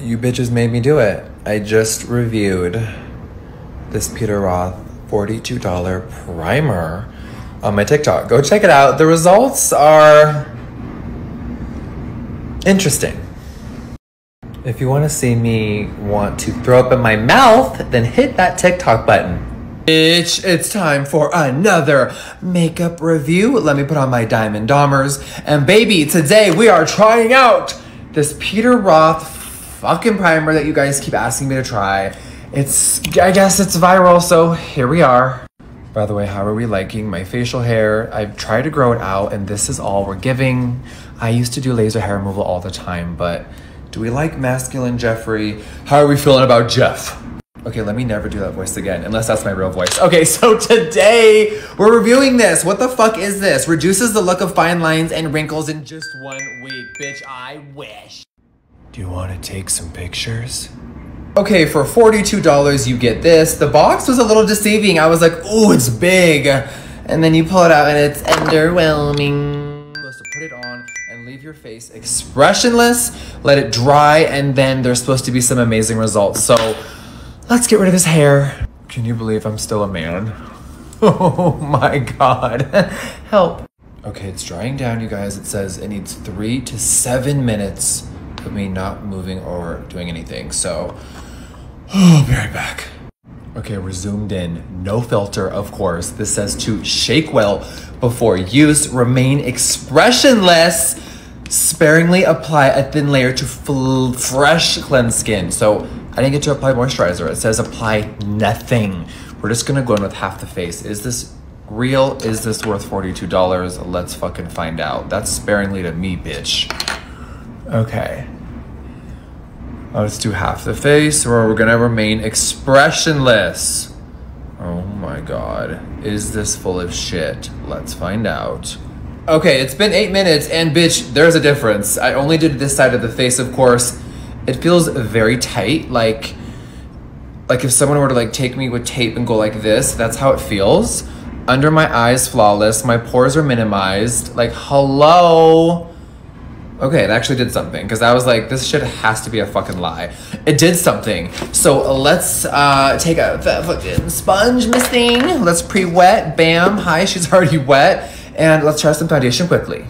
You bitches made me do it. I just reviewed this Peter Roth $42 primer on my TikTok. Go check it out. The results are interesting. If you want to see me want to throw up in my mouth, then hit that TikTok button. Bitch, it's time for another makeup review. Let me put on my Diamond Dahmers. And baby, today we are trying out this Peter Roth fucking primer that you guys keep asking me to try. It's, I guess it's viral, so here we are. By the way, how are we liking my facial hair? I've tried to grow it out and this is all we're giving. I used to do laser hair removal all the time, but do we like masculine Jeffree? How are we feeling about Jeff? Okay, let me never do that voice again, unless that's my real voice. Okay, so today we're reviewing this. What the fuck is this? Reduces the look of fine lines and wrinkles in just one week. Bitch, I wish. Do you want to take some pictures? Okay, for $42 you get this. The box was a little deceiving. I was like, oh, it's big. And then you pull it out and it's underwhelming. Supposed to put it on and leave your face expressionless, let it dry, and then there's supposed to be some amazing results. So let's get rid of this hair. Can you believe I'm still a man? Oh my God, help. Okay, it's drying down, you guys. It says it needs three to seven minutes of me not moving or doing anything. So, oh, be right back. Okay, we're zoomed in. No filter, of course. This says to shake well before use, remain expressionless, sparingly apply a thin layer to fresh cleansed skin. So I didn't get to apply moisturizer. It says apply nothing. We're just gonna go in with half the face. Is this real? Is this worth $42? Let's fucking find out. That's sparingly to me, bitch. Okay. Oh, let's do half the face, or we're gonna remain expressionless. Oh my god. Is this full of shit? Let's find out. Okay, it's been eight minutes, and bitch, there's a difference. I only did this side of the face, of course. It feels very tight, like like if someone were to like take me with tape and go like this, that's how it feels. Under my eyes, flawless. My pores are minimized. Like, hello. Okay, it actually did something because I was like, this shit has to be a fucking lie. It did something. So let's uh, take a fucking sponge, Miss Thing. Let's pre-wet. Bam. Hi, she's already wet. And let's try some foundation quickly.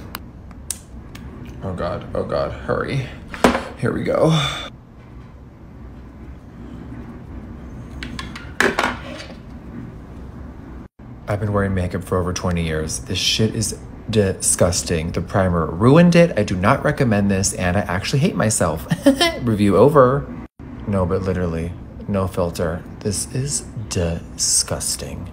Oh god. Oh god. Hurry. Here we go. I've been wearing makeup for over 20 years. This shit is disgusting. The primer ruined it. I do not recommend this, and I actually hate myself. Review over. No, but literally, no filter. This is disgusting.